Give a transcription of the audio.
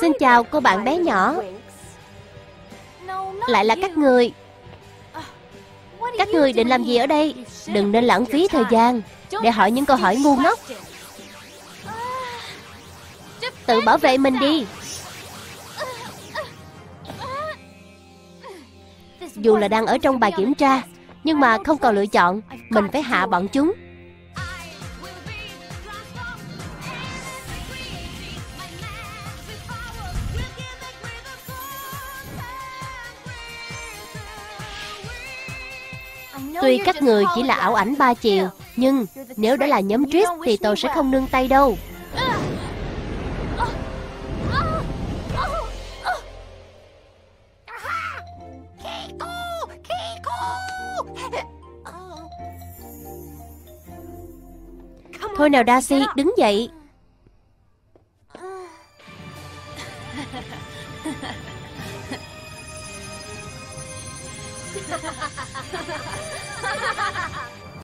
Xin chào cô bạn bé nhỏ. Lại là các người. Các người định làm gì ở đây? Đừng nên lãng phí thời gian Để hỏi những câu hỏi ngu ngốc. Tự bảo vệ mình đi. Dù là đang ở trong bài kiểm tra, Nhưng mà không còn lựa chọn, Mình phải hạ bọn chúng. Tuy các người chỉ là ảo ảnh ba chiều Nhưng nếu đó là nhóm Triss Thì tôi sẽ không nương tay đâu. Thôi nào Darcy đứng dậy